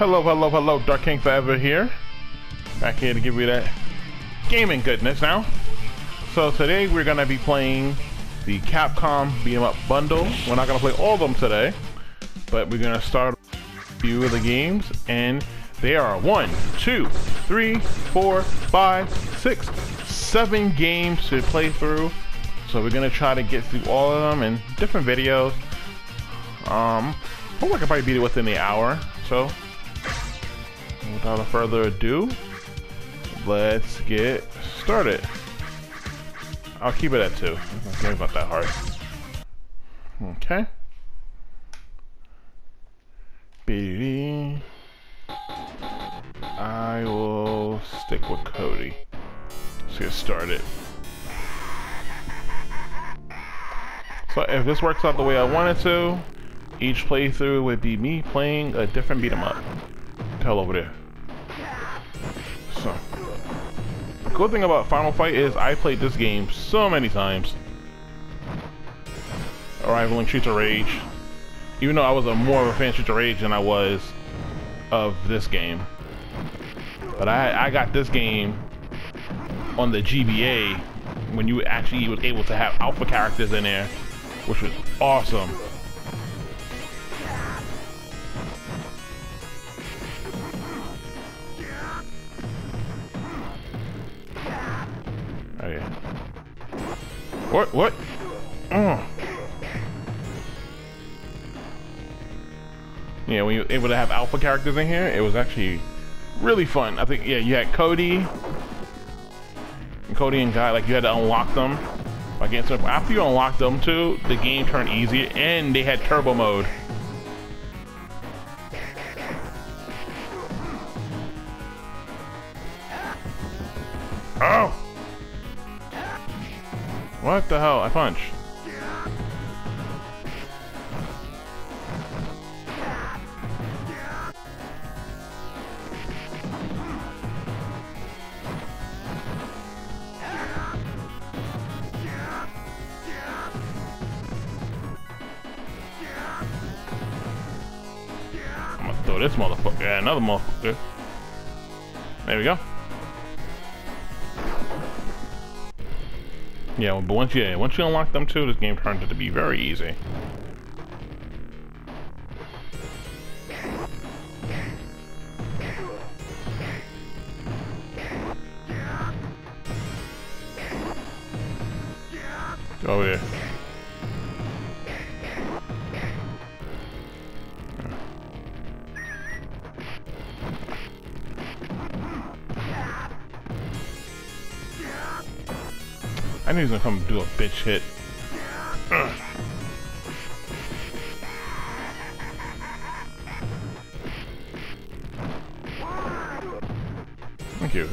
Hello, hello, hello, Darkking Forever here. Back here to give you that gaming goodness now. So today we're gonna be playing the Capcom Beat 'em Up Bundle. We're not gonna play all of them today, but we're gonna start a few of the games, and they are one, two, three, four, five, six, seven games to play through. So we're gonna try to get through all of them in different videos. Um, hope I can probably beat it within the hour. So without further ado, let's get started. I'll keep it at two. It's not that hard. Okay. I will stick with Cody. Let's get started. So if this works out the way I want it to, each playthrough would be me playing a different beat 'em up. Tell over there. So, the cool thing about Final Fight is I played this game so many times. Rivaling Streets of Rage. Even though I was a more of a fan of Streets of Rage than I was of this game. But I, I got this game on the GBA when you actually was able to have alpha characters in there, which was awesome. What? What? Oh. Yeah, when you were able to have alpha characters in here, it was actually really fun. I think, yeah, you had Cody, and Cody and Guy, like you had to unlock them. Like after you unlocked them too, the game turned easy, and they had turbo mode. Hell? I punched. I'm gonna throw this motherfucker. Yeah, another motherfucker. There we go. Yeah, but once you once you unlock them too, this game turns out to be very easy. I knew he was gonna come do a bitch hit. Ugh. Thank you.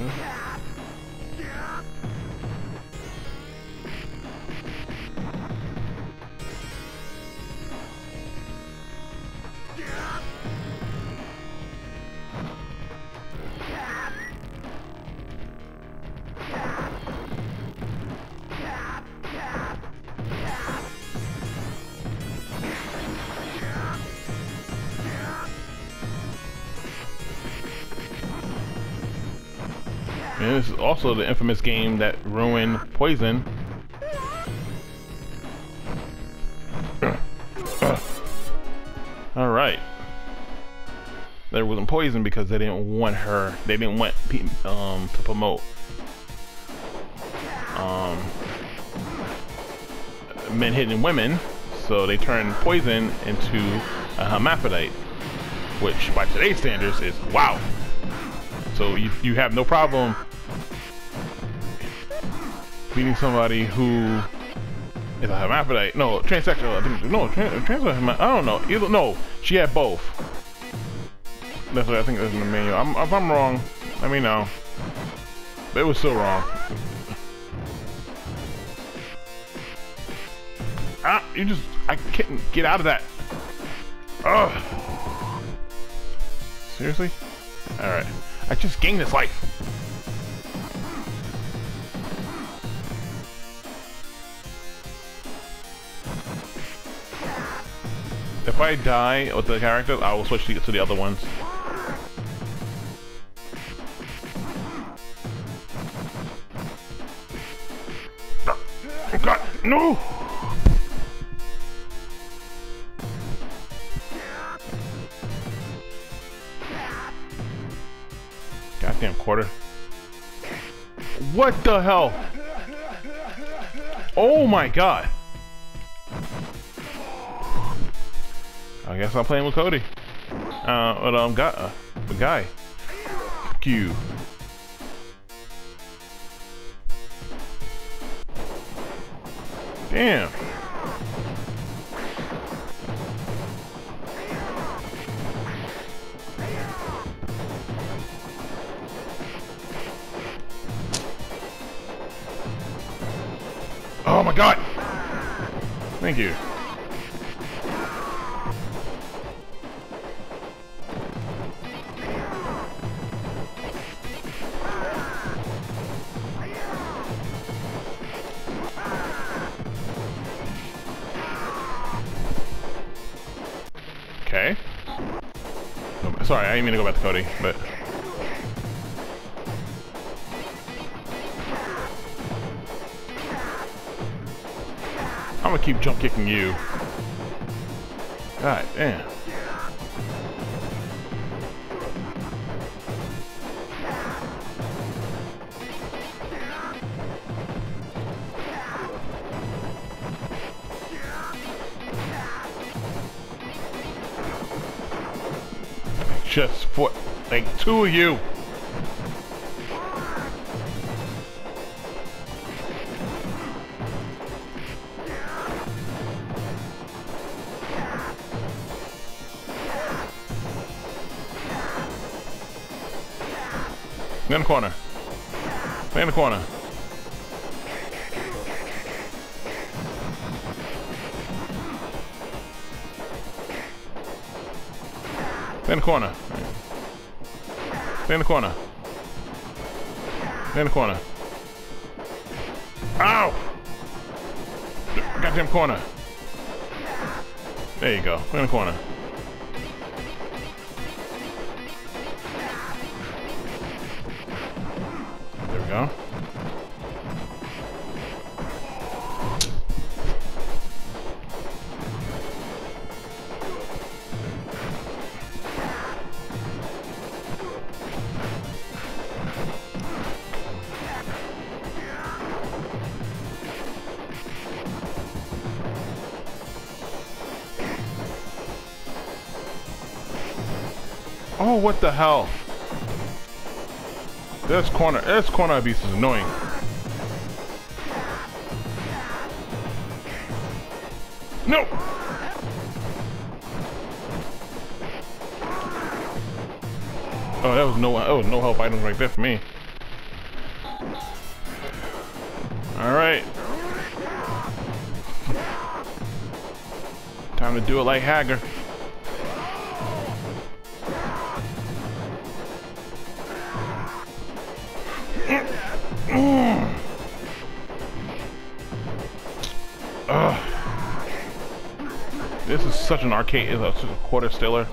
Also the infamous game that ruined Poison. All right. There wasn't Poison because they didn't want her. They didn't want um, to promote um, men hitting women, so they turned Poison into a hermaphrodite, which by today's standards is wow. So you, you have no problem beating somebody who is a hermaphrodite. No, transsexual. I think, no, trans, trans I don't know. Either, no, she had both. That's what I think is in the menu. I'm, if I'm wrong, let me know. But it was still wrong. Ah, you just, I can't get out of that. Ugh. Seriously? Alright. I just gained this life. if I die with the character, I will switch to, to the other ones. Oh god, no! Goddamn quarter. What the hell? Oh my god! I guess I'm playing with Cody. Uh, but um, got uh, guy. Q. Damn. Oh my god! Thank you. Sorry, I didn't mean to go back to Cody, but... I'm gonna keep jump kicking you. God damn. Just for like two of you. In the corner. In the corner. In the corner. Stay in the corner. Stay in the corner. Ow! Goddamn corner. There you go. Stay in the corner. Oh, what the hell? This corner, this corner beast is annoying. No! Oh, that was no, that was no help items right there for me. All right. Time to do it like Haggar. Such an arcade, uh, it's a quarter stiller.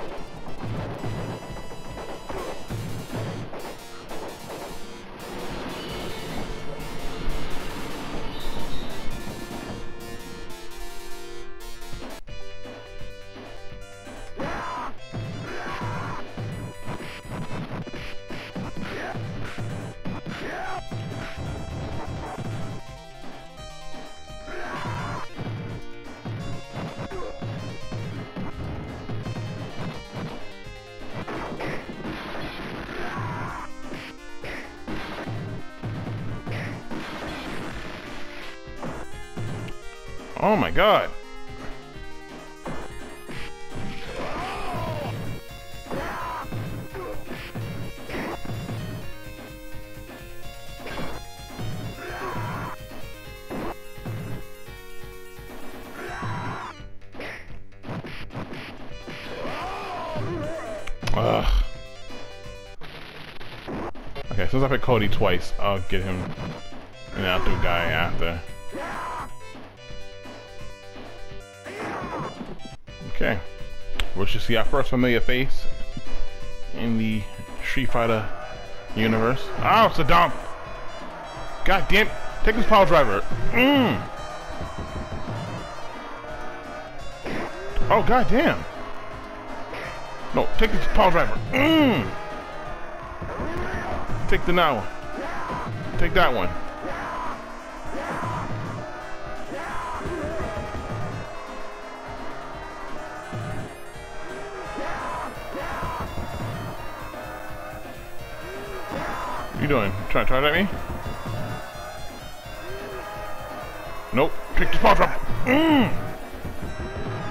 Oh my god. Ugh. Okay, since I hit Cody twice, I'll get him an after guy after. Okay. We should see our first familiar face in the Street Fighter universe. Oh, it's a dump! God damn! Take this power driver! Mm. Oh, god damn! No, take this power driver! Mm. Take the now one. Take that one. That at me? Nope. Take the power driver. Mmm.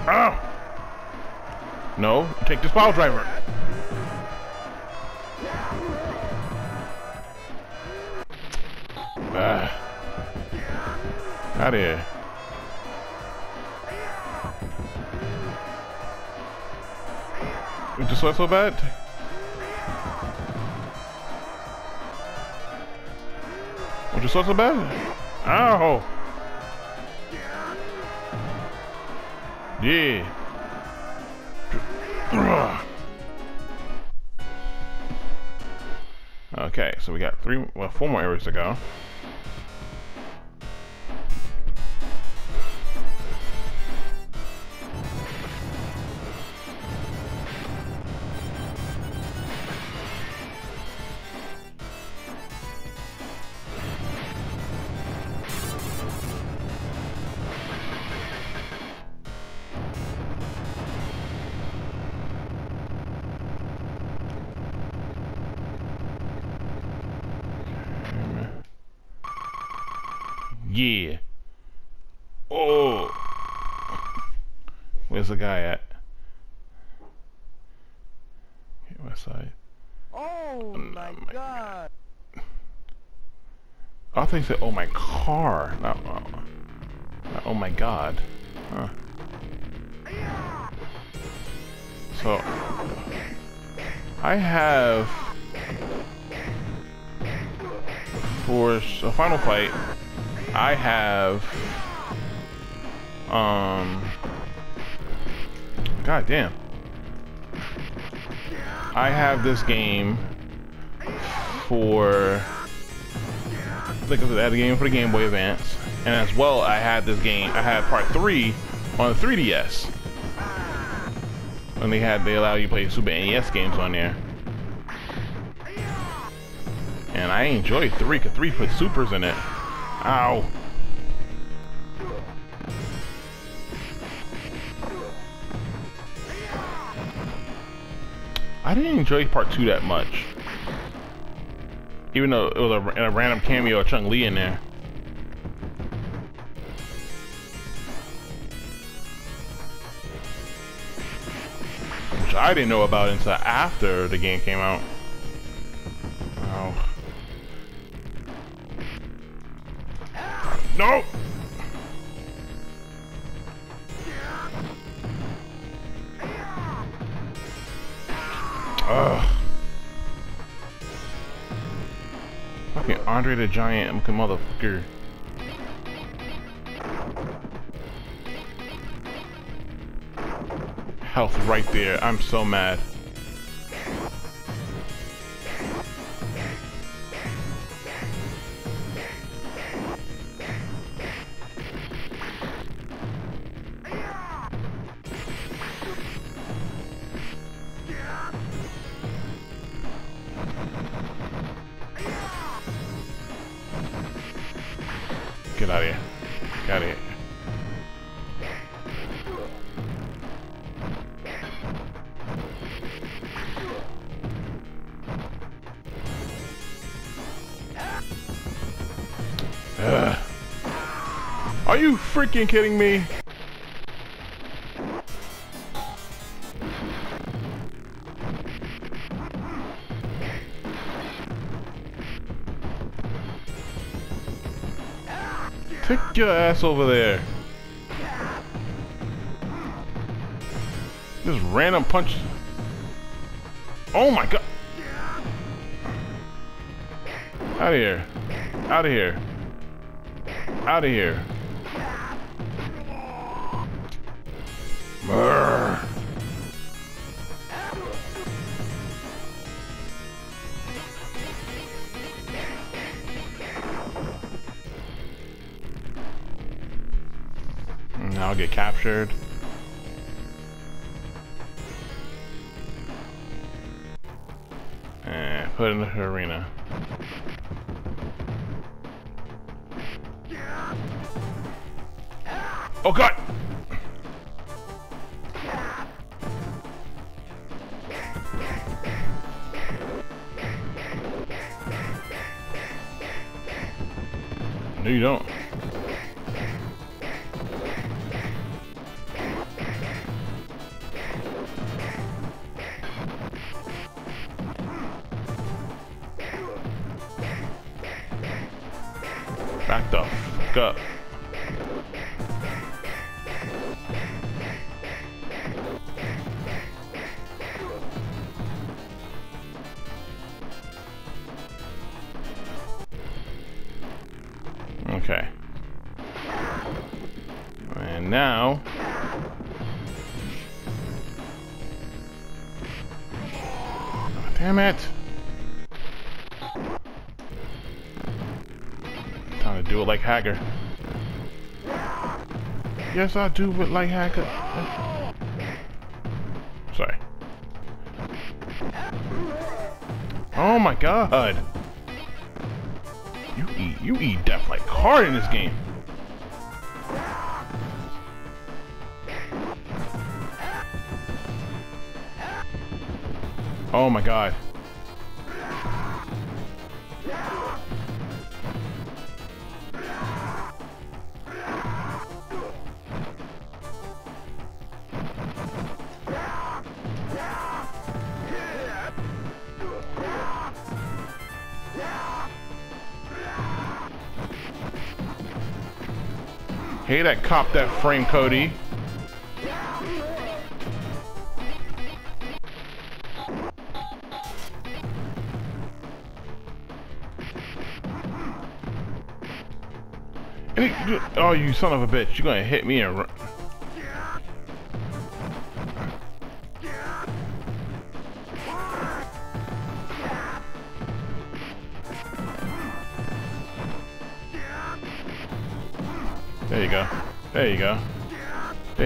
Ow. No, take this power driver. Ah. Out of here. Sweat so bad? Would you sweat so bad? Ow! Yeah. Okay, so we got three, well, four more areas to go. The guy at? Okay, west side. Oh, my, my god. I think said, oh my car. Not, uh, not, oh my god. Huh. So, I have for a final fight, I have um God damn. I have this game for think I had a game for the Game Boy Advance. And as well I had this game I had part three on the 3DS. And they had they allow you to play Super NES games on there. And I enjoyed three, cause three put supers in it. Ow. I didn't enjoy part two that much. Even though it was a, a random cameo of Chun-Li in there. Which I didn't know about until after the game came out. Oh. No! Andre the Giant motherfucker. Health right there. I'm so mad. Get out of here. Get out of here. Ugh. Are you freaking kidding me? Your ass over there. This random punch. Oh my god. Out of here. Out of here. Out of here. Captured. Haggar. Yes, I do it like Haggar. Sorry. Oh my god! You eat, you eat death like hard in this game. Oh my god. Hey, that cop that frame, Cody. Oh, you son of a bitch! You're gonna hit me and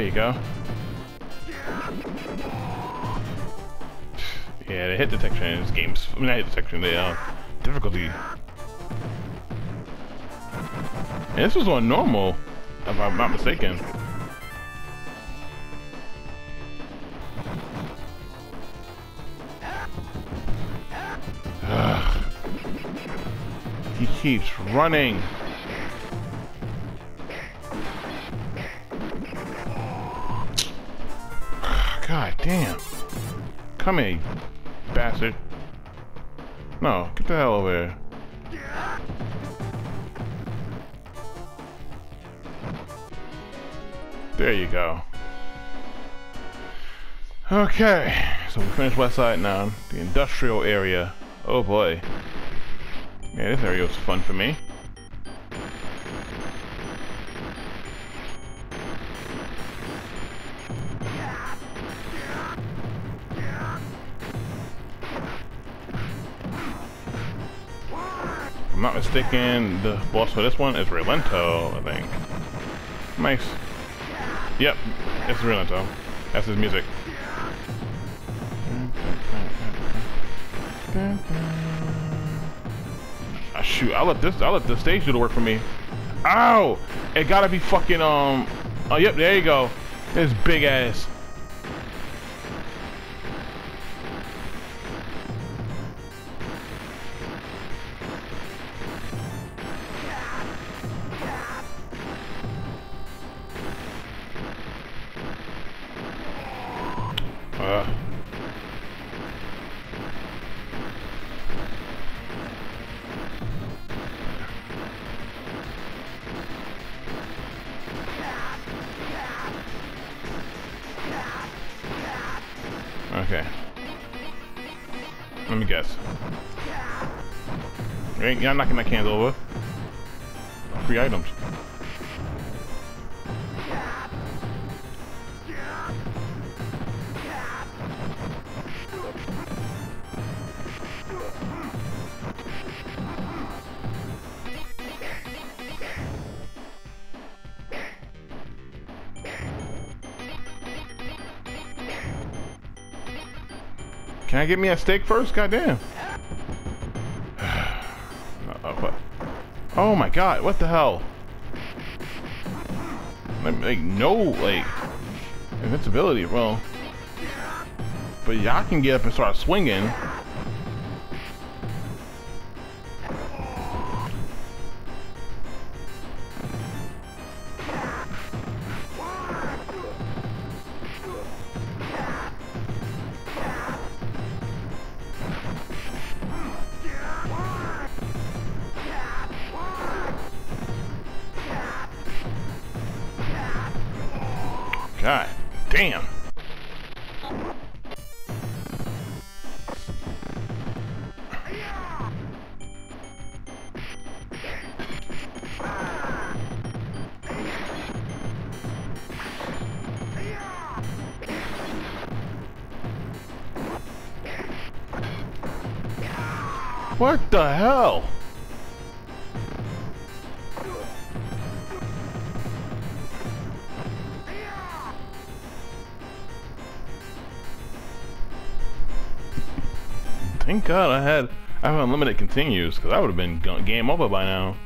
you go. Yeah, the hit detection in this game's I mean, not hit detection, the uh, difficulty. And this was on normal, if I'm not mistaken. Ugh. He keeps running. Come here, bastard. No, get the hell over here. There you go. Okay, so we finished West Side now. The industrial area. Oh boy. Yeah, this area was fun for me. I'm not mistaken, the boss for this one is Rolento, I think. Nice. Yep, it's Rolento. That's his music. Ah, shoot, I let this I let the stage do the work for me. Ow! It gotta be fucking um Oh yep, there you go. This big ass. I'm knocking that candle over. Free items. Can I get me a steak first? Goddamn. Oh, what? Oh my god, what the hell? Like, no, like, invincibility, well. But y'all can get up and start swinging. God I had I have unlimited continues because I would have been game over by now.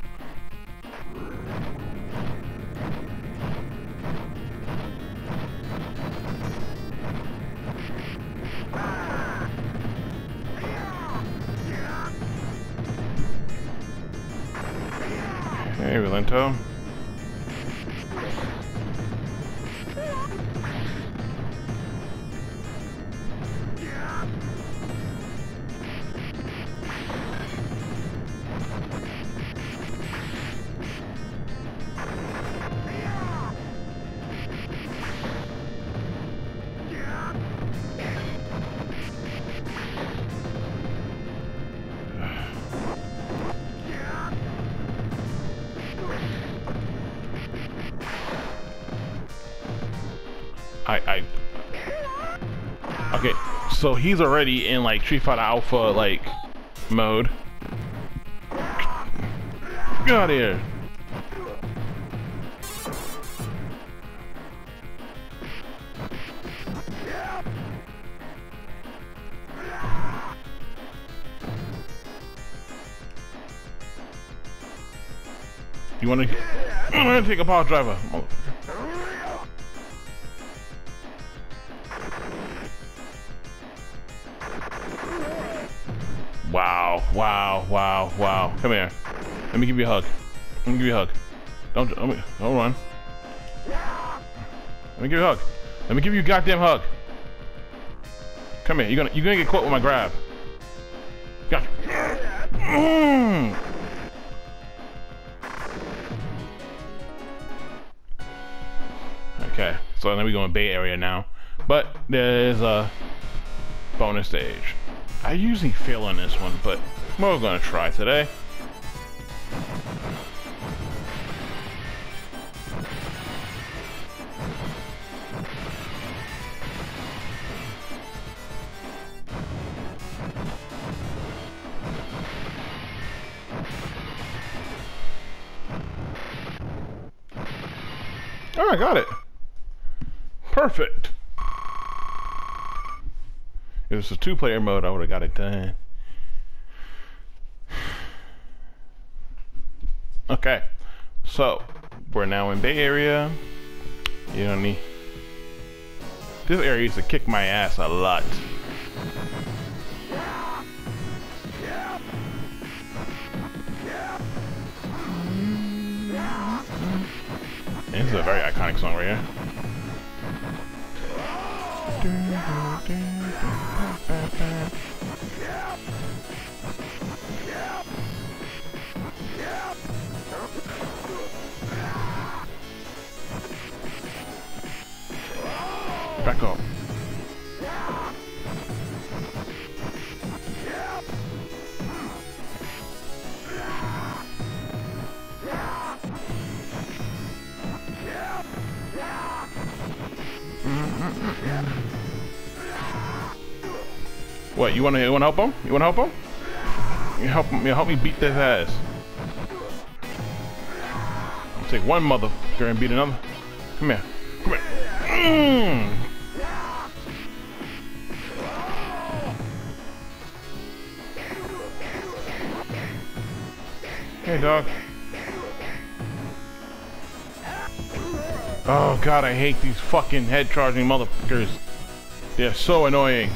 I, I. Okay, so he's already in like Street Fighter Alpha like mode. Get out of here. You wanna? I'm gonna take a power driver. Come here. Let me give you a hug. Let me give you a hug. Don't, let me, don't run. Let me give you a hug. Let me give you a goddamn hug. Come here. You're gonna, you're gonna get caught with my grab. Got Mm. Okay, so then we go in Bay Area now. But there's a bonus stage. I usually fail on this one, but we're gonna try today. I got it. Perfect. If it's a two-player mode, I would have got it done. Okay, so we're now in Bay Area. You don't need. This area used to kick my ass a lot. This is a very iconic song right here. Back up. What, you wanna, you wanna help him? You wanna help him? You help him, you help me beat this ass. I'll take one motherfucker and beat another. Come here. Come here. Mm. Okay, dog. Oh god, I hate these fucking head charging motherfuckers. They're so annoying.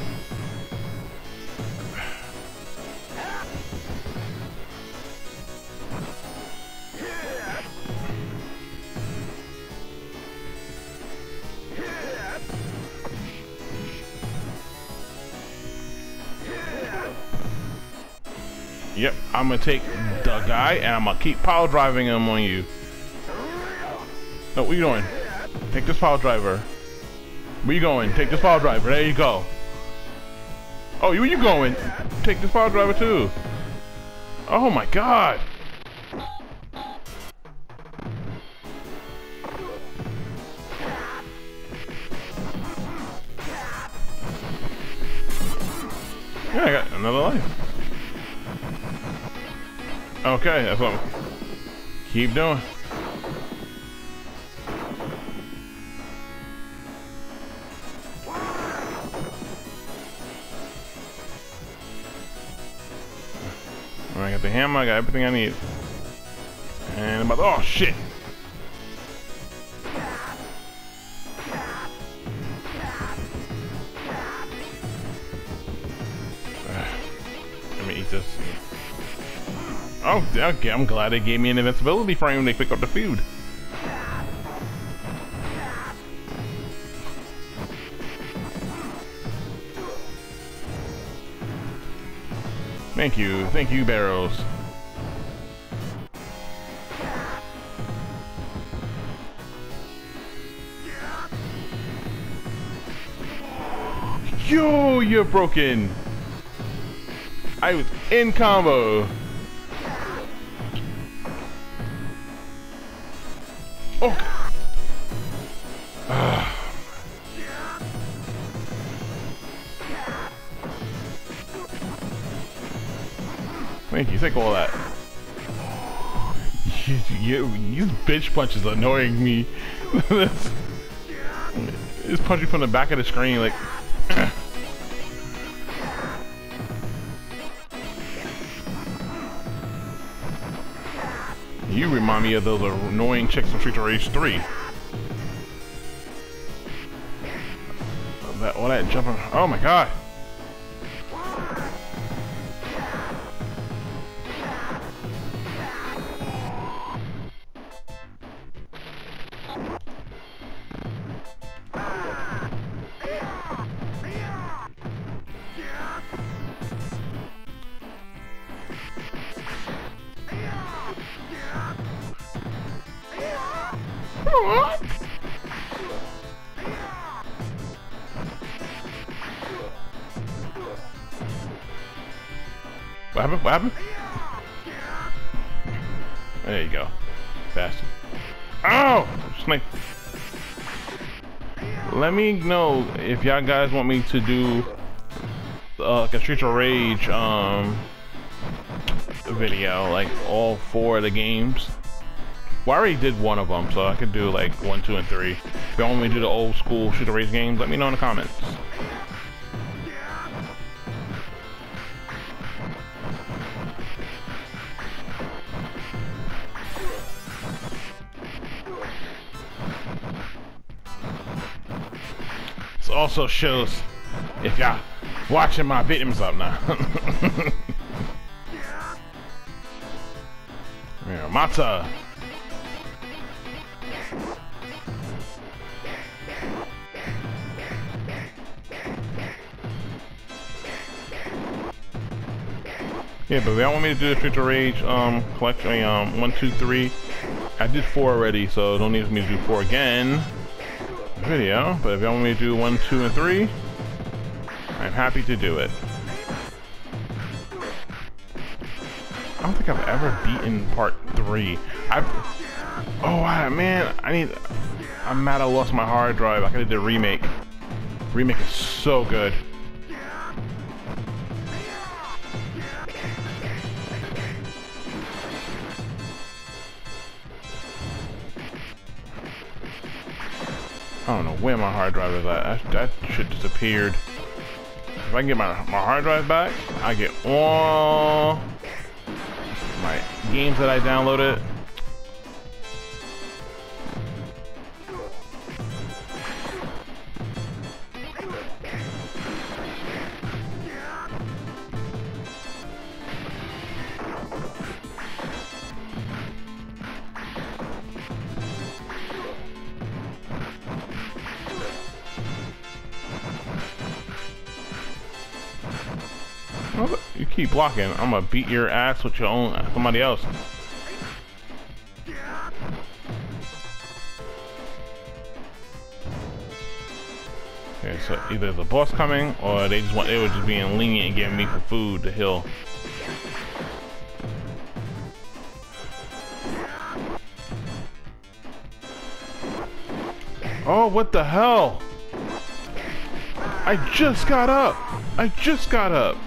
Yep, I'm gonna take the guy and I'm gonna keep power driving him on you. No, what are you doing? Take this power driver. Where you going? Take this power driver. There you go. Oh, where you going? Take this power driver too. Oh my god. Yeah, I got another life. Okay, that's what. I'm... Keep doing. I got everything I need. And about, oh shit! Let me eat this. Oh, okay, I'm glad they gave me an invincibility frame when they pick up the food. Thank you, thank you, Barrows. Yo, you're broken. I was in combo. Oh. Ah. Thank you. Take all that. You, you, you bitch punch is annoying me. It's punching from the back of the screen, like. Me of those annoying chicks from Street Rage 3. That, all that jumping. Oh my god. Happened? What happened? There you go. Bastard. Oh! Snake. Let me know if y'all guys want me to do uh, like a Streets of Rage um, video, like all four of the games. Well, I already did one of them, so I could do like one, two, and three. If you want me to do the old school Streets of Rage games, let me know in the comments. Also shows if y'all watching my videos up now. yeah, Mata. Yeah, but if y'all want me to do the Future Rage um collection um one, two, three, I did four already, so don't need me to do four again. Video, but if y'all want me to do one, two, and three, I'm happy to do it. I don't think I've ever beaten part three. I've oh man, I need. I'm mad I lost my hard drive. I could have did a remake. Remake is so good. I don't know where my hard drive is at. That, that shit disappeared. If I can get my, my hard drive back, I get all my games that I downloaded. Blocking, I'm gonna beat your ass with your own somebody else. Okay, so either the boss coming or they just want they were just being lenient and giving me for food to heal. Oh, what the hell? I just got up. I just got up.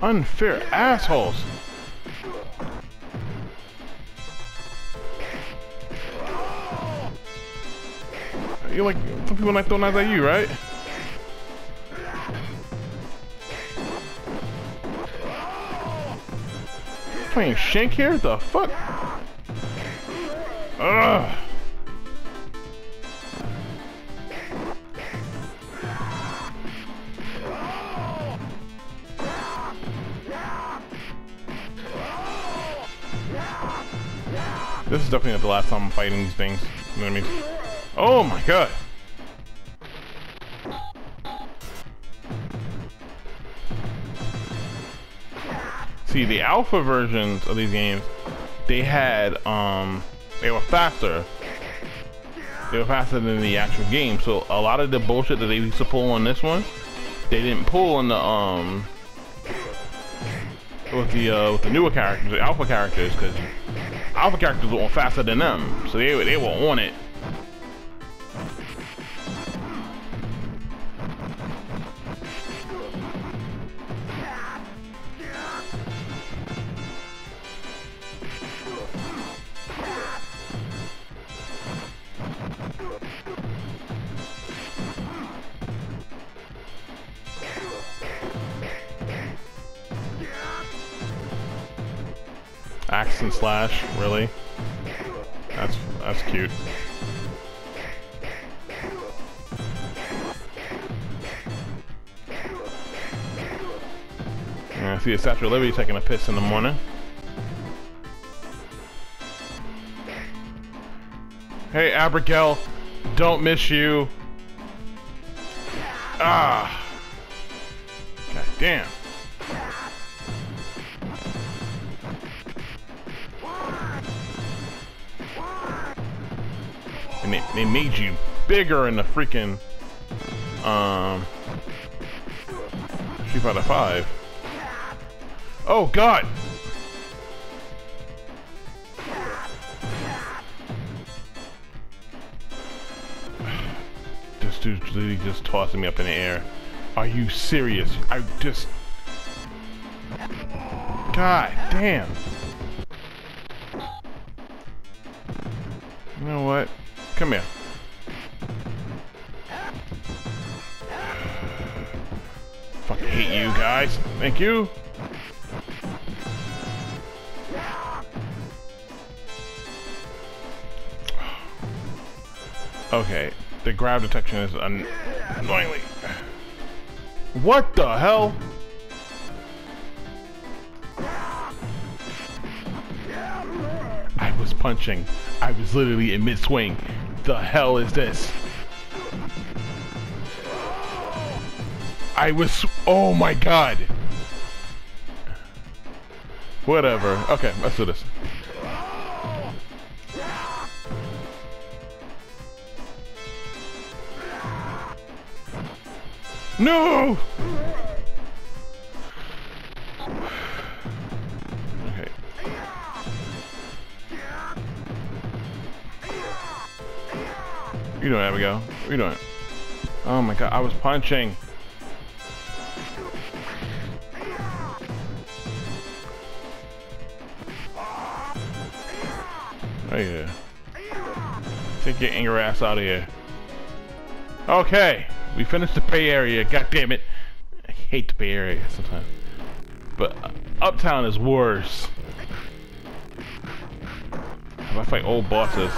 Unfair assholes. You like some people like throwing knives at you, right? Playing shank here? The fuck? Ugh. This is definitely not the last time I'm fighting these things. You know what I mean? Oh my god! See, the alpha versions of these games, they had, um, they were faster. They were faster than the actual game, so a lot of the bullshit that they used to pull on this one, they didn't pull on the, um, with the, uh, with the newer characters, the alpha characters, because alpha characters were faster than them, so they, they were on it. Axl and slash, really? That's that's cute. Yeah, I see a Statue of Liberty taking a piss in the morning. Hey, Abigail, don't miss you. Ah. God damn. They, made you bigger in the freaking um Street Fighter 5. Oh god! This dude's literally just tossing me up in the air. Are you serious? I just... God damn. Come here. Fucking hate you guys. Thank you. Okay, the grab detection is un annoyingly. What the hell? I was punching. I was literally in mid-swing. The hell is this? I was... Oh my god. Whatever. Okay, let's do this. No! You doing, Abigail? What are you doing? Oh my god, I was punching. Oh yeah. Take your anger ass out of here. Okay, we finished the Bay Area. God damn it! I hate the Bay Area sometimes. But uh, Uptown is worse. I fight old bosses.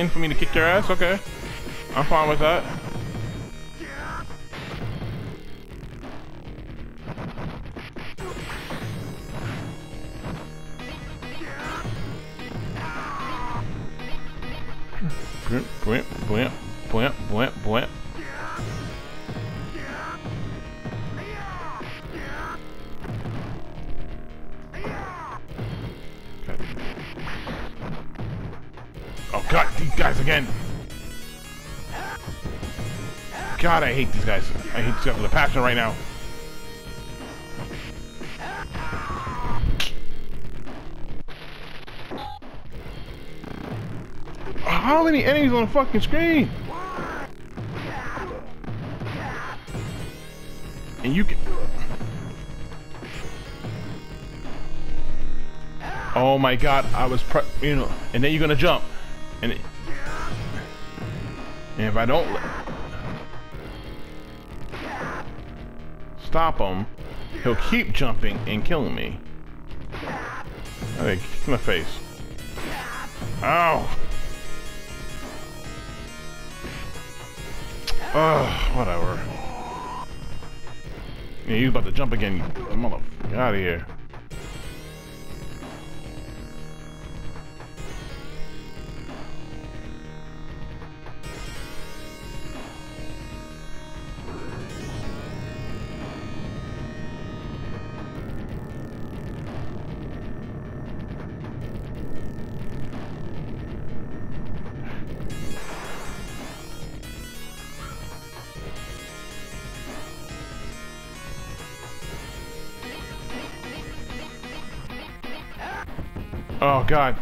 Waiting for me to kick your ass? Okay. I'm fine with that. Bwimp, bwimp, bwimp, bwimp, bwimp, bwimp. Again! God, I hate these guys. I hate these guys with a passion right now. How many enemies on the fucking screen? And you can... Oh my god, I was pre- you know, and then you're gonna jump. And, it, and if I don't stop him, he'll keep jumping and killing me. Okay, kick my face. Ow! Ugh, whatever. Yeah, he's about to jump again, you mother... Get out of here. Oh god.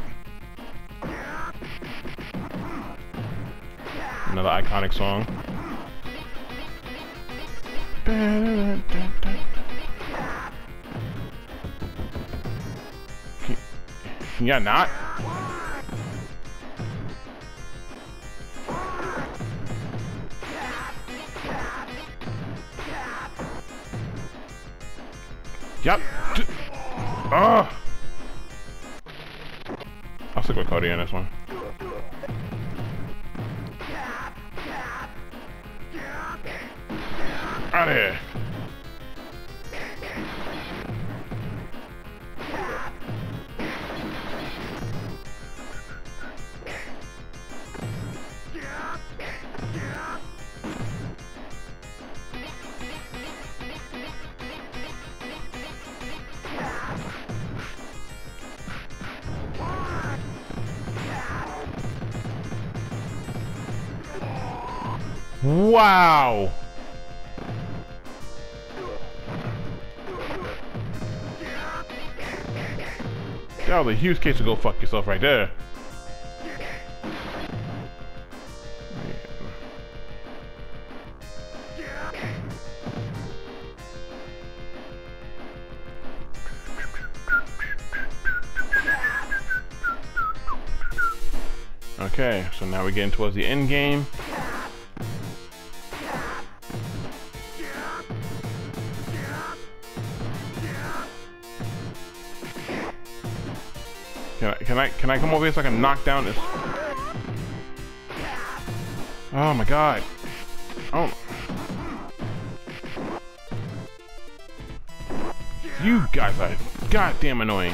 Another iconic song. Yeah, not. Yep. Ugh. Cody on this one. Huge case to go fuck yourself right there. Okay, so now we're getting towards the end game. Can I come over here so I can knock down this? Oh my god. Oh. You guys are goddamn annoying.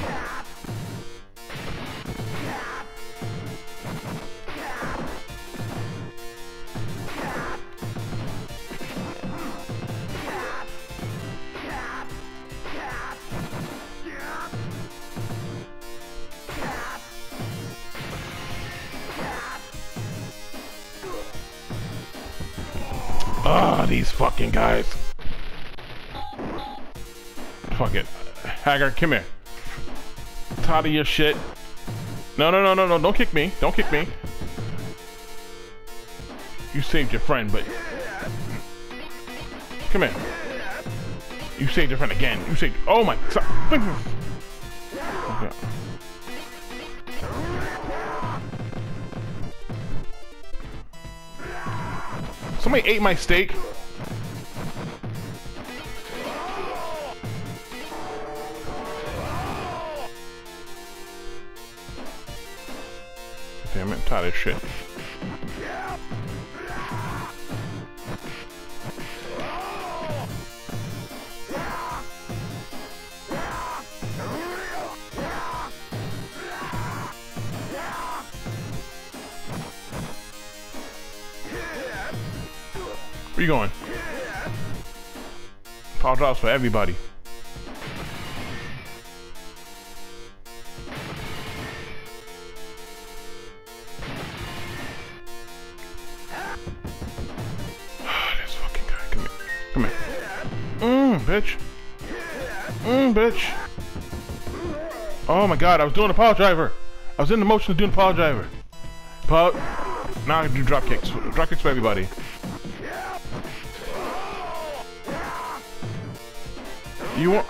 Fucking guys. Fuck it. Haggar, come here. Tired of your shit. No, no, no, no, no. Don't kick me. Don't kick me. You saved your friend, but... Come here. You saved your friend again. You saved... Oh my... Okay. Somebody ate my steak. Tired of shit. Where you going? Apologize for everybody. Bitch. Mmm, bitch. Oh my god, I was doing a power driver. I was in the motion of doing a power driver. Power. Now I can do drop kicks. Drop kicks for everybody. You want...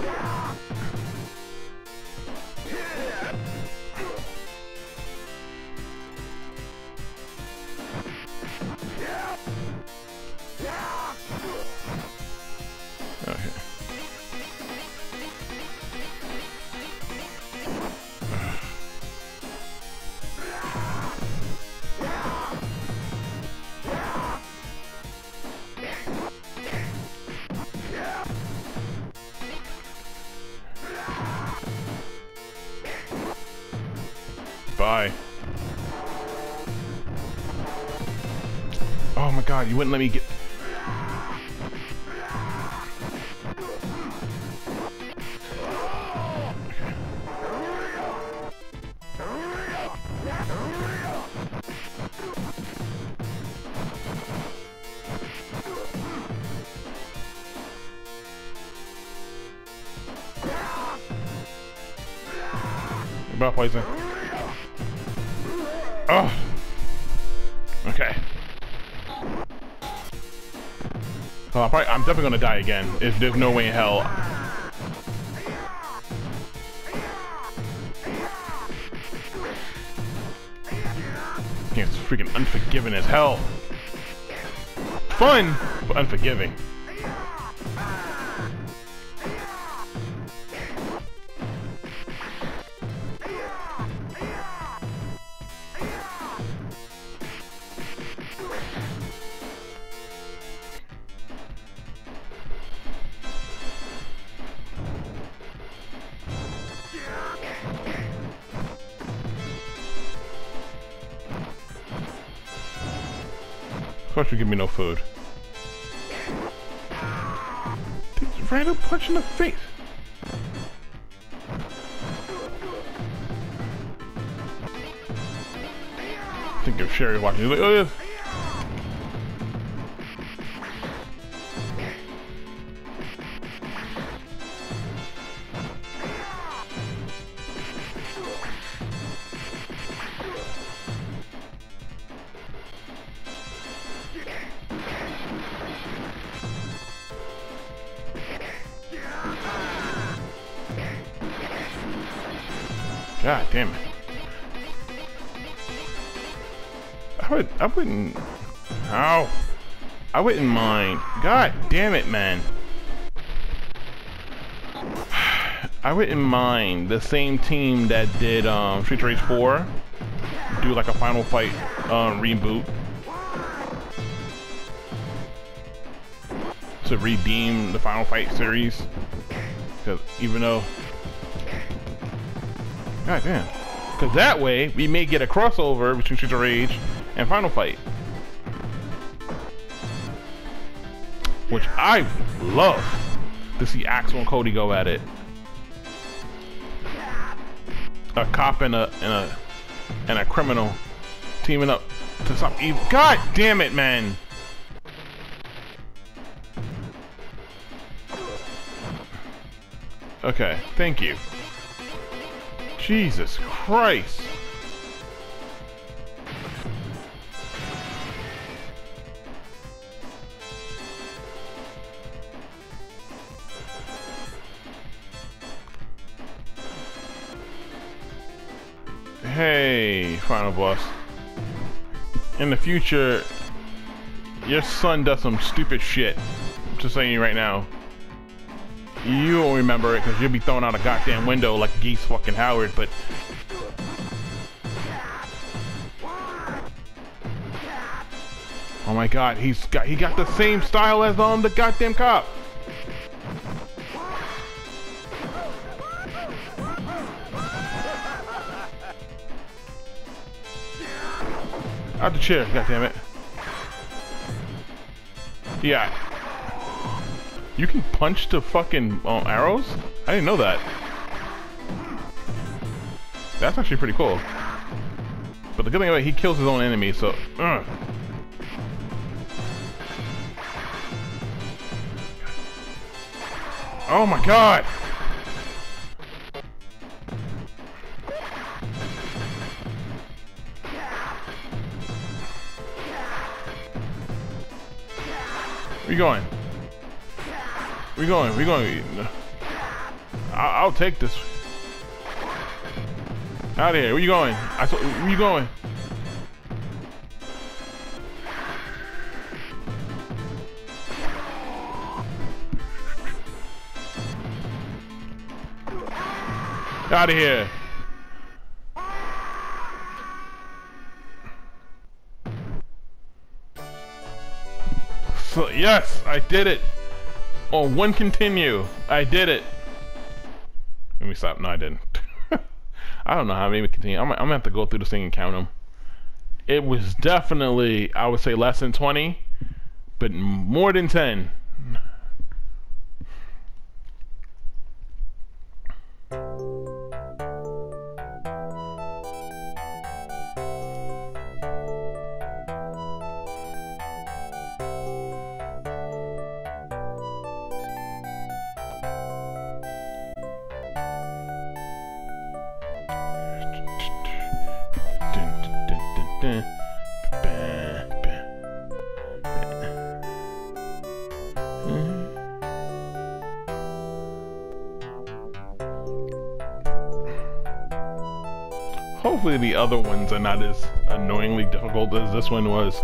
Oh my god, you wouldn't let me get... I'm, probably, gonna die again. If there's no way in hell. It's freaking unforgiving as hell. Fun, but unforgiving. Think if Sherry watching, he's like, oh wouldn't Ow. I wouldn't mind. God damn it, man. I wouldn't mind the same team that did um, Street Race 4 do like a final fight um, reboot to redeem the Final Fight series. Because even though God damn. Because that way, we may get a crossover between Streets of Rage and Final Fight. Which I love to see Axel and Cody go at it. A cop and a and a and a criminal teaming up to stop evil. God damn it, man! Okay, thank you. Jesus Christ. Hey, final boss. In the future, your son does some stupid shit. I'm just saying right now. You won't remember it because you'll be thrown out a goddamn window like Geese fucking Howard, but... Oh my god, he's got he got the same style as um the goddamn cop. The God damn it! Yeah. You can punch the fucking um, arrows? I didn't know that. That's actually pretty cool. But the good thing about it, he kills his own enemy, so... Uh. Oh my god! You going? You going? You going? I'll, I'll take this. Out of here. Where you going? I told, where you going? Out of here. Yes, I did it. Oh, one continue. I did it. Let me stop. No, I didn't. I don't know how many continue. I'm, I'm, gonna have to go through this thing and count them. It was definitely, I would say, less than 20, but more than 10. Other ones are not as annoyingly difficult as this one was.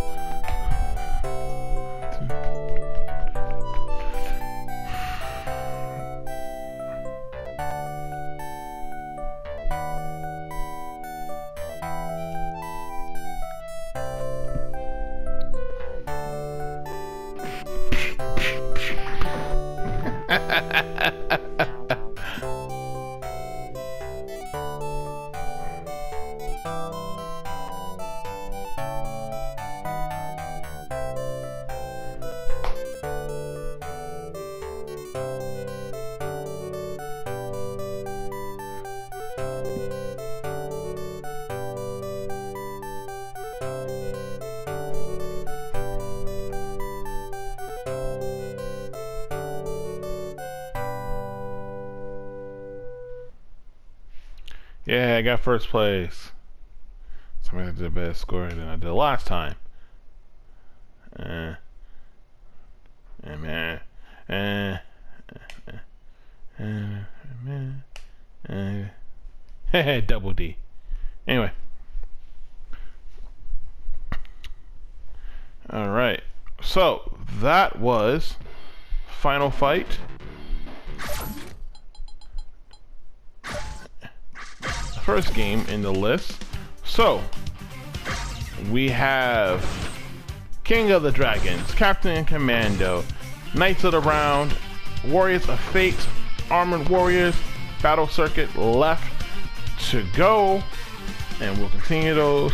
First place. Somebody did a better score than I did last time. Uh, uh, man. Uh, uh, uh, uh, uh, double D. Anyway. Alright. So, that was Final Fight. First game in the list. So, we have King of the Dragons, Captain Commando, Knights of the Round, Warriors of Fate, Armored Warriors, Battle Circuit left to go. And we'll continue those.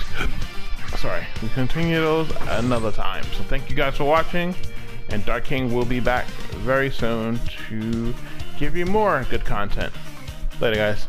Sorry, we continue those another time. So thank you guys for watching. And Darkking will be back very soon to give you more good content. Later, guys.